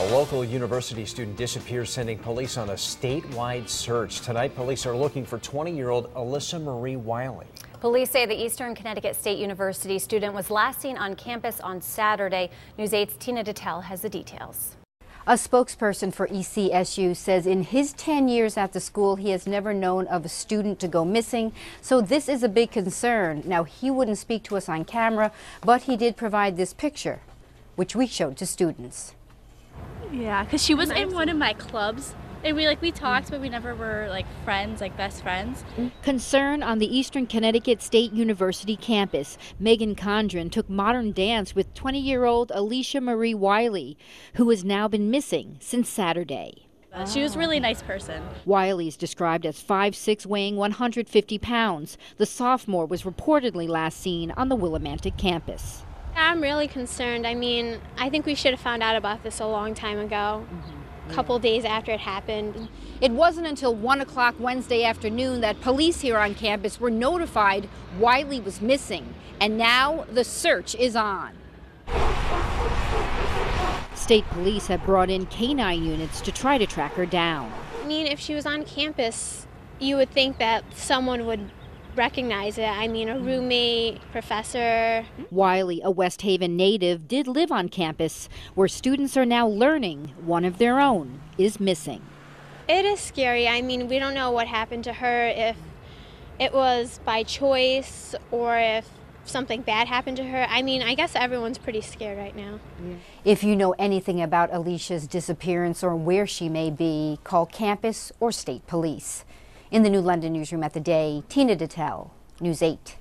A local university student disappears, sending police on a statewide search. Tonight, police are looking for 20 year old Alyssa Marie Wiley. Police say the Eastern Connecticut State University student was last seen on campus on Saturday. News 8's Tina Detelj has the details. A spokesperson for ECSU says in his 10 years at the school, he has never known of a student to go missing. So this is a big concern. Now, he wouldn't speak to us on camera, but he did provide this picture, which we showed to students. Yeah, because she was in one of my clubs. And we like we talked, but we never were like friends, like best friends. Concern on the Eastern Connecticut State University campus. Megan Condren took modern dance with 20-year-old Alicia Marie Wiley, who has now been missing since Saturday. She was a really nice person. Wiley is described as 5'6", weighing 150 pounds. The sophomore was reportedly last seen on the Willimantic campus. I'm really concerned. I mean, I think we should have found out about this a long time ago. Mm -hmm couple days after it happened. It wasn't until 1 o'clock Wednesday afternoon that police here on campus were notified Wiley was missing, and now the search is on. State police have brought in canine units to try to track her down. I mean, if she was on campus, you would think that someone would recognize it. I mean, a mm-hmm. roommate, professor. Wiley, a West Haven native, did live on campus where students are now learning one of their own is missing. It is scary. I mean, we don't know what happened to her, if it was by choice or if something bad happened to her. I mean, I guess everyone's pretty scared right now. If you know anything about Alicia's disappearance or where she may be, call campus or state police. In the New London newsroom at the day, Tina Detelj, News 8.